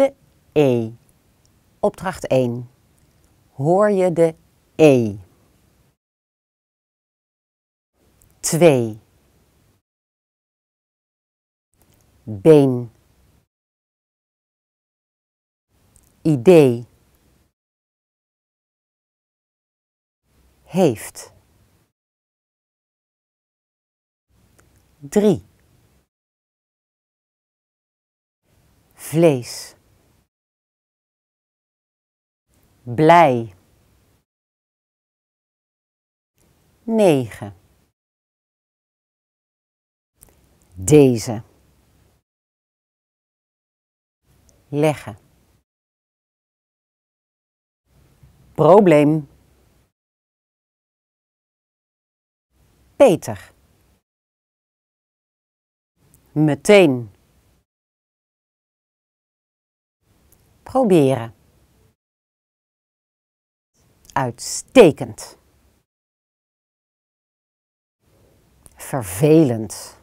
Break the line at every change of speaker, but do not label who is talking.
De E. Opdracht 1. Hoor je de E? 2. Been. Idee. Heeft. 3. Vlees. Blij. 9. Deze. Leggen. Probleem. Peter. Meteen. Proberen. Uitstekend. Vervelend.